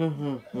Mm-hmm.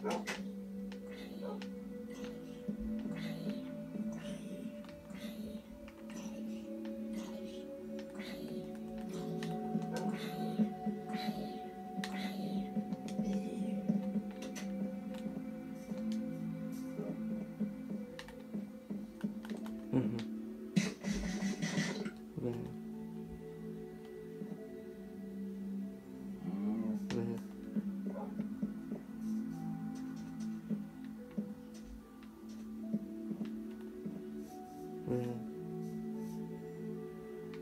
Obrigado.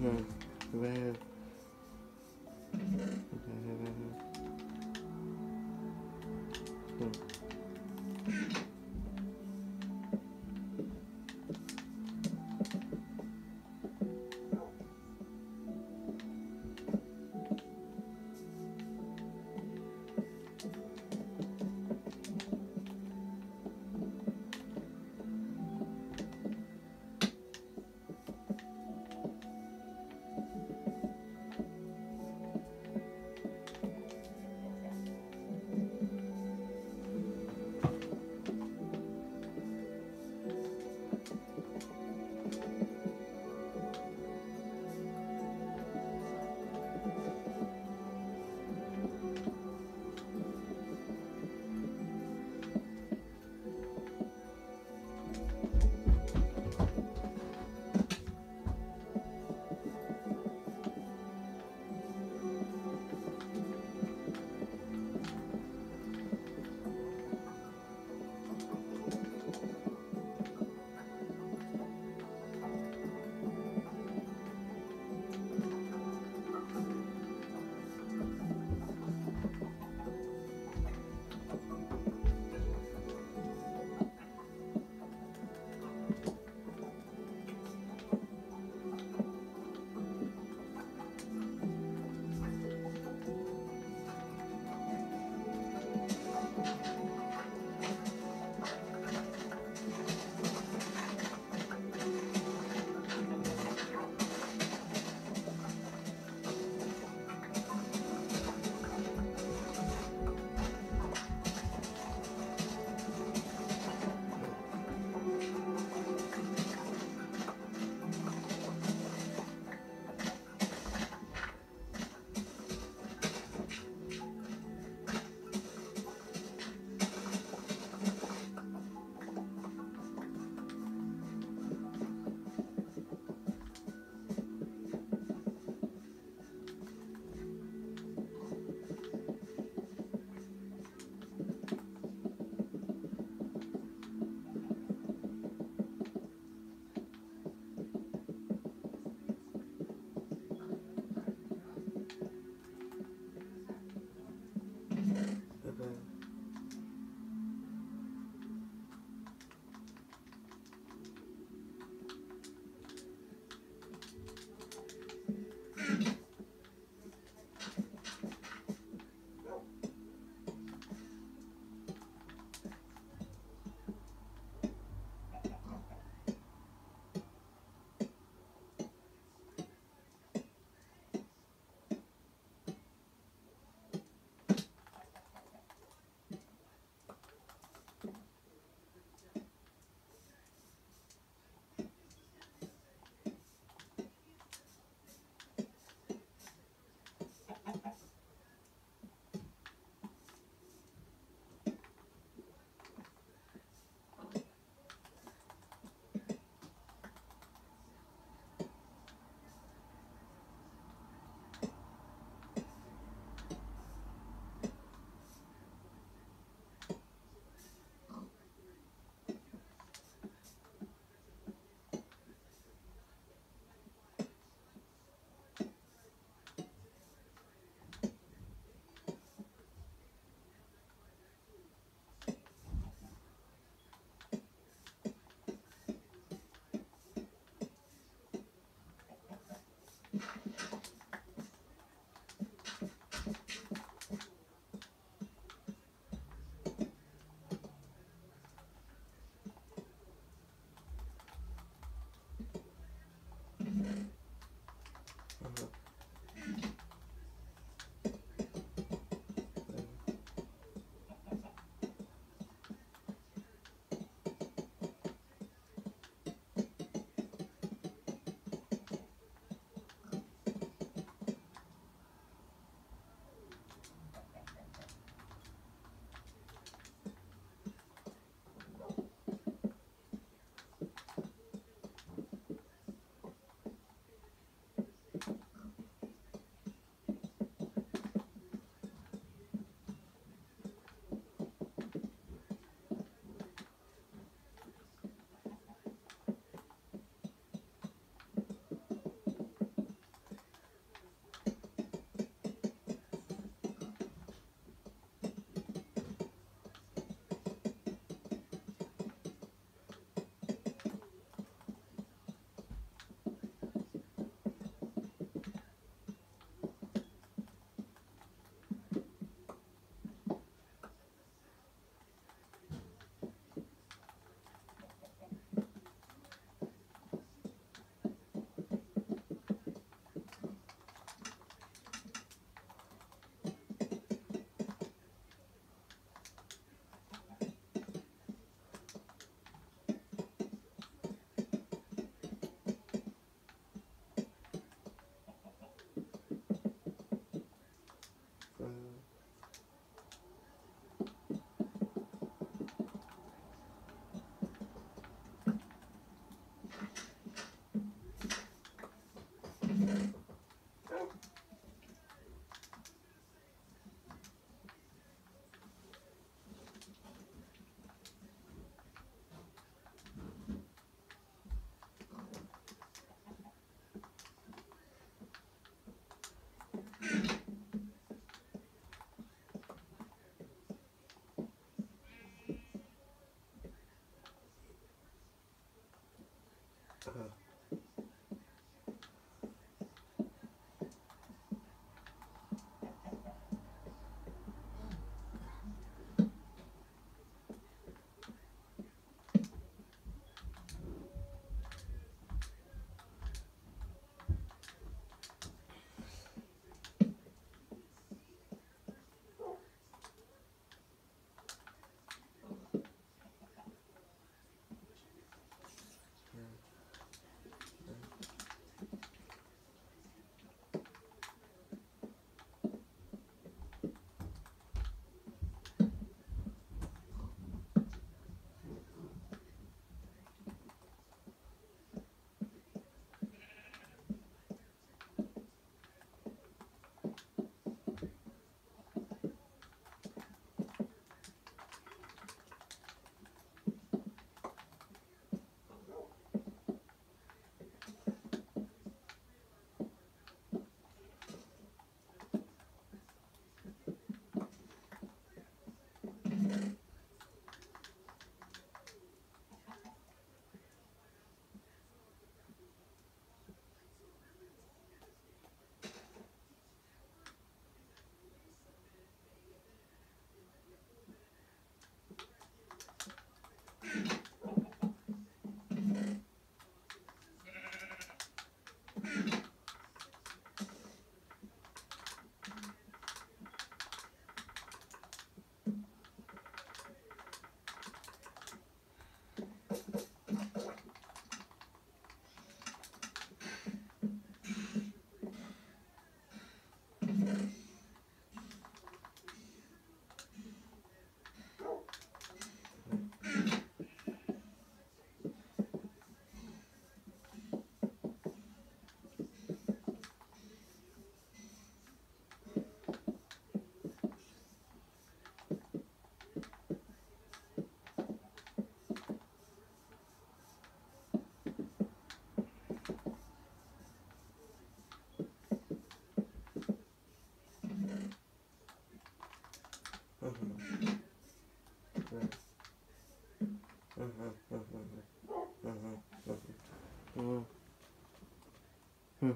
Mm-hmm. Yeah.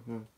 Mm-hmm.